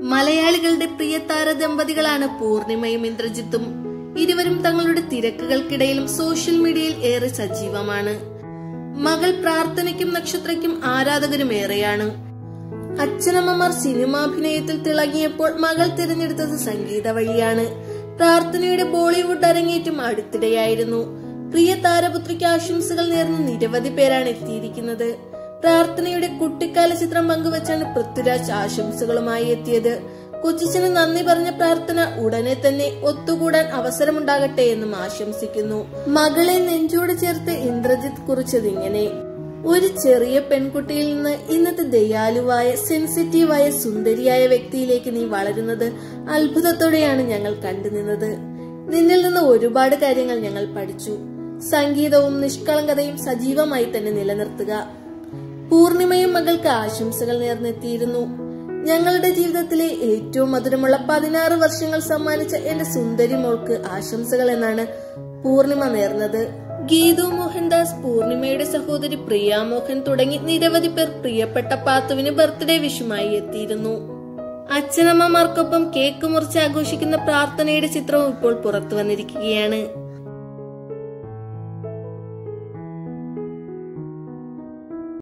മലയാളികളുടെ പ്രിയ താര ദമ്പതികളാണ് പൂർണിമയും ഇന്ദ്രജിത്തും. ഇരുവരും തങ്ങളുടെ തിരക്കുകൾക്കിടയിലും സോഷ്യൽ മീഡിയയിൽ ഏറെ സജീവമാണ്. മകൾ പ്രാർത്ഥനയ്ക്കും നക്ഷത്രയ്ക്കും ആരാധകരും ഏറെയാണ്. അച്ഛനമ്മമാർ സിനിമാഭിനയത്തിൽ തിളങ്ങിയപ്പോൾ മകൾ തിരഞ്ഞെടുത്തത് സംഗീത വഴിയാണ്. പ്രാർത്ഥനയുടെ ബോളിവുഡ് അരങ്ങേറ്റം അടുത്തിടെയായിരുന്നു. പ്രിയ താരപുത്രിക്ക് ആശംസകൾ നേർന്ന് നിരവധി പേരാണ് എത്തിയിരിക്കുന്നത്. പ്രാർത്ഥനയുടെ കുട്ടിക്കാല ചിത്രം പങ്കുവച്ചാണ് പൃഥ്വിരാജ് ആശംസകളുമായി എത്തിയത്. കൊച്ചിച്ചന് നന്ദി പറഞ്ഞ പ്രാർത്ഥന ഉടനെ തന്നെ ഒത്തുകൂടാൻ അവസരമുണ്ടാകട്ടെ എന്നും ആശംസിക്കുന്നു. മകളെ നെഞ്ചോട് ചേർത്ത് ഇന്ദ്രജിത്ത് കുറിച്ചതിങ്ങനെ. ഒരു ചെറിയ പെൺകുട്ടിയിൽ നിന്ന് ഇന്നത്തെ ദയാലുവായ സെൻസിറ്റീവായ സുന്ദരിയായ വ്യക്തിയിലേക്ക് നീ വളരുന്നത് അത്ഭുതത്തോടെയാണ് ഞങ്ങൾ കണ്ടുനിന്നത്. നിന്നിൽ നിന്ന് ഒരുപാട് കാര്യങ്ങൾ ഞങ്ങൾ പഠിച്ചു. സംഗീതവും നിഷ്കളങ്കതയും സജീവമായി തന്നെ നിലനിർത്തുക. പൂർണിമയും മകൾക്ക് ആശംസകൾ നേർന്നെത്തിയിരുന്നു. ഞങ്ങളുടെ ജീവിതത്തിലെ ഏറ്റവും മധുരമുള്ള പതിനാറ് വർഷങ്ങൾ സമ്മാനിച്ച എന്റെ സുന്ദരി മോൾക്ക് ആശംസകൾ എന്നാണ് പൂർണിമ നേർന്നത്. ഗീതു മോഹൻദാസ് പൂർണിമയുടെ സഹോദരി പ്രിയ മോഹൻ തുടങ്ങി നിരവധി പേർ പ്രിയപ്പെട്ട പാത്തുവിന് ബർത്ത്ഡേ വിഷുമായി എത്തിയിരുന്നു. അച്ഛനമ്മമാർക്കൊപ്പം കേക്ക് മുറിച്ച് ആഘോഷിക്കുന്ന പ്രാർത്ഥനയുടെ ചിത്രവും ഇപ്പോൾ പുറത്തു വന്നിരിക്കുകയാണ്.